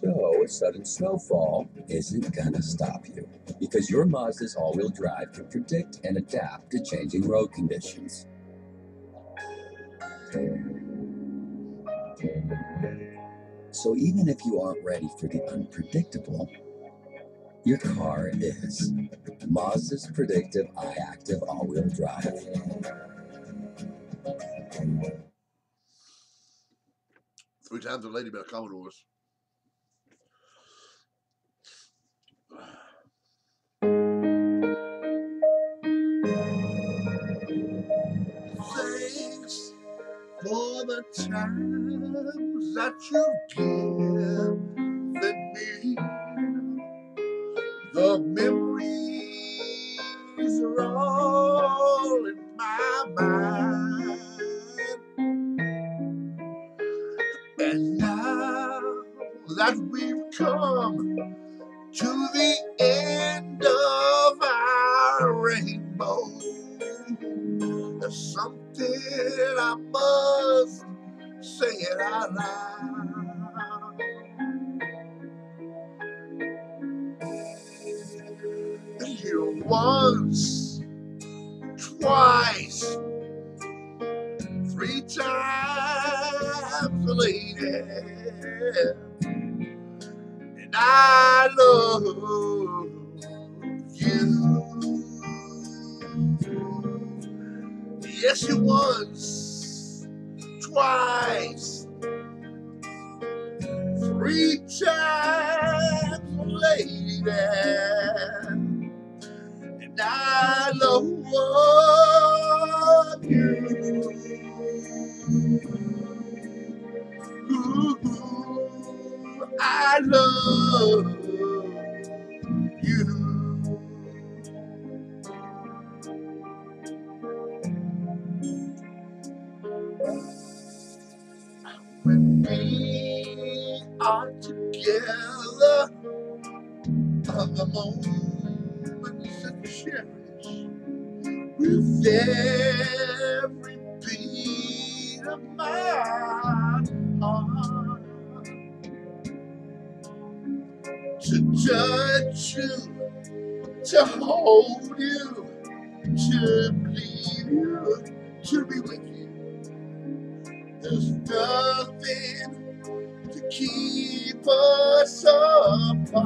So a sudden snowfall isn't gonna stop you because your Mazda's all-wheel drive can predict and adapt to changing road conditions. So even if you aren't ready for the unpredictable, your car is. Mazda's predictive i-ACTIV all-wheel drive. Three times a lady a Commodores. For the times that you've given me. The memories are all in my mind. And now that we've come to the end must say it out loud. You once, twice, three times, lady, and I love you. Yes, you once, twice, three times, lady, and I love you. Ooh, I love we are together, other moments that cherish with every beat of my heart. To touch you, to hold you, to leave you, to be with you. There's nothing to keep us apart.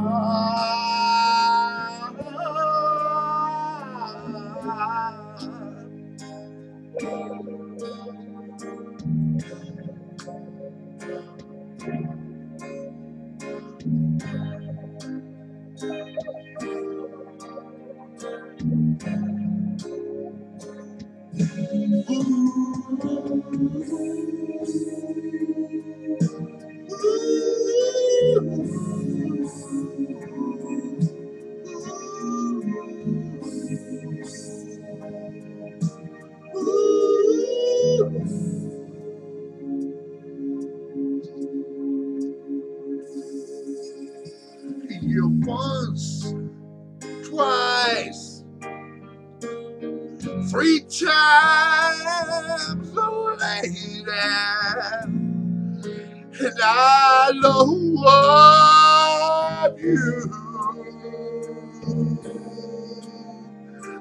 Once, twice, three times, oh lady, and I love you.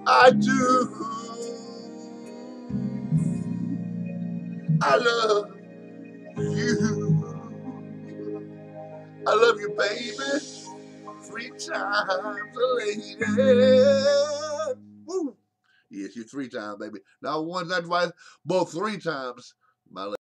I do. I love you. I love you, baby. Three times a lady. Woo. Yes, you three times, baby. Not once, not twice, both three times. My lady.